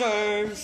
Watchers!